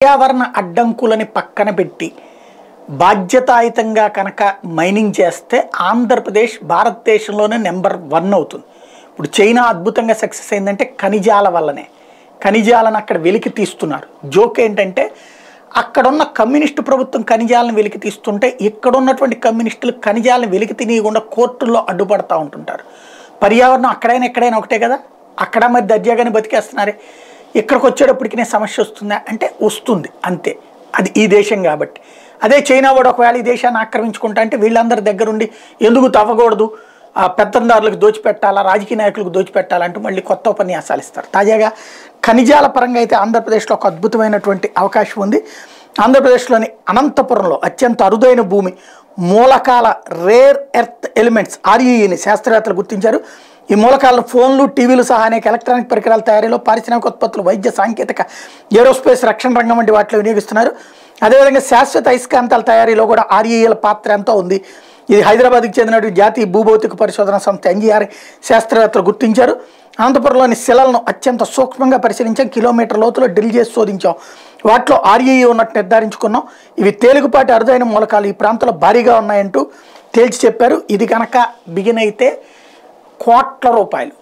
పర్యావరణ అడ్డంకులని పక్కన పెట్టి బాధ్యతాయుతంగా కనుక మైనింగ్ చేస్తే ఆంధ్రప్రదేశ్ భారతదేశంలోనే నెంబర్ వన్ అవుతుంది. ఇప్పుడు చైనా అద్భుతంగా సక్సెస్ అయిందంటే ఖనిజాల వల్లనే. ఖనిజాలను అక్కడ వెలికి తీస్తున్నారు. జోక్ ఏంటంటే అక్కడున్న కమ్యూనిస్టు ప్రభుత్వం ఖనిజాలను వెలికి తీస్తుంటే ఇక్కడున్నటువంటి కమ్యూనిస్టులు ఖనిజాలను వెలికి తినకుండా కోర్టుల్లో అడ్డుపడతా ఉంటుంటారు. పర్యావరణం అక్కడైనా ఎక్కడైనా ఒకటే కదా? అక్కడ మరి దర్జాగానే బతికేస్తున్నారే. ఇక్కడికి వచ్చేటప్పటికి సమస్య వస్తుందా? అంటే వస్తుంది అంతే. అది ఈ దేశం కాబట్టి. అదే చైనా వాడు ఒకవేళ ఈ దేశాన్ని ఆక్రమించుకుంటా అంటే వీళ్ళందరి దగ్గరుండి ఎందుకు తవ్వకూడదు? ఆ పెత్తందారులకు దోచిపెట్టాలా? రాజకీయ నాయకులకు దోచిపెట్టాలంటూ మళ్ళీ కొత్త ఉపన్యాసాలు ఇస్తారు. తాజాగా ఖనిజాల పరంగా అయితే ఆంధ్రప్రదేశ్లో ఒక అద్భుతమైనటువంటి అవకాశం ఉంది. ఆంధ్రప్రదేశ్లోని అనంతపురంలో అత్యంత అరుదైన భూమి మూలకాల రేర్ ఎర్త్ ఎలిమెంట్స్ ఆర్ఈని శాస్త్రవేత్తలు గుర్తించారు. ఈ మూలకాలను ఫోన్లు టీవీలు సహా అనేక ఎలక్ట్రానిక్ పరికరాల తయారీలో పారిశ్రామిక ఉత్పత్తులు వైద్య సాంకేతిక ఏరోస్పేస్ రక్షణ రంగం వంటి వాటిలో వినియోగిస్తున్నారు. అదేవిధంగా శాశ్వత అయస్కాంతాల తయారీలో కూడా ఆర్ఈఎల్ పాత్ర ఎంతో ఉంది. ఇది హైదరాబాద్కి చెందినటువంటి జాతీయ భూభౌతిక పరిశోధన సంస్థ ఎన్జీఆర్ శాస్త్రవేత్తలు గుర్తించారు. అనంతపురంలోని శిలలను అత్యంత సూక్ష్మంగా పరిశీలించాం. కిలోమీటర్ లోతులో డ్రిల్ చేసి శోధించాం. వాటిలో ఆర్ఈఈ ఉన్నట్టు నిర్ధారించుకున్నాం. ఇవి తేలికపాటి అరుదైన మూలకాలు. ఈ ప్రాంతంలో భారీగా ఉన్నాయంటూ తేల్చి చెప్పారు. ఇది కనుక బిగిన్ అయితే కోట్ల రూపాయలు.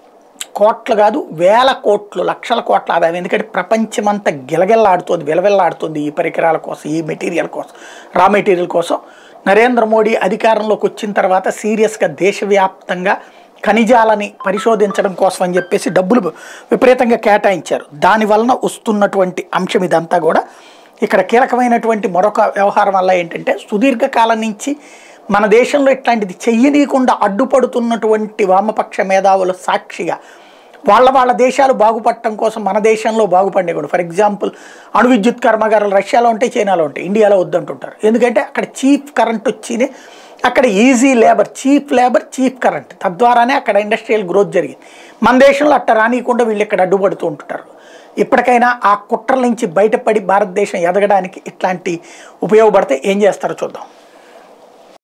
కోట్లు కాదు వేల కోట్లు లక్షల కోట్ల ఆదాయం. ఎందుకంటే ప్రపంచమంతా గిలగిల్లాడుతుంది విలవిల్లాడుతుంది ఈ పరికరాల కోసం ఈ మెటీరియల్ కోసం రా మెటీరియల్ కోసం. నరేంద్ర మోడీ అధికారంలోకి వచ్చిన తర్వాత సీరియస్గా దేశవ్యాప్తంగా ఖనిజాలని పరిశోధించడం కోసం అని చెప్పేసి డబ్బులు విపరీతంగా కేటాయించారు. దాని వలన వస్తున్నటువంటి అంశం ఇదంతా కూడా. ఇక్కడ కీలకమైనటువంటి మరొక వ్యవహారం వల్ల ఏంటంటే సుదీర్ఘకాలం నుంచి మన దేశంలో ఇట్లాంటిది చెయ్యనీయకుండా అడ్డుపడుతున్నటువంటి వామపక్ష మేధావుల సాక్షిగా వాళ్ళ వాళ్ళ దేశాలు బాగుపడటం కోసం మన దేశంలో బాగుపడేవాడు ఫర్ ఎగ్జాంపుల్ అణు విద్యుత్ కర్మాగారాలు రష్యాలో ఉంటాయి చైనాలో ఉంటాయి ఇండియాలో వద్దంటుంటారు. ఎందుకంటే అక్కడ చీప్ కరెంట్ వచ్చింది అక్కడ easy labour cheap labour cheap current. తద్వారానే అక్కడ ఇండస్ట్రియల్ గ్రోత్ జరిగింది. మన దేశంలో అట్ట రానియకుండా వీళ్ళు ఇక్కడ అడ్డుపడుతూ ఉంటుంటారు ఇప్పటికైనా ఆ కుట్రల నుంచి బయటపడి భారతదేశం ఎదగడానికి ఇట్లాంటి ఉపయోగపడితే ఏం చేస్తారో చూద్దాం.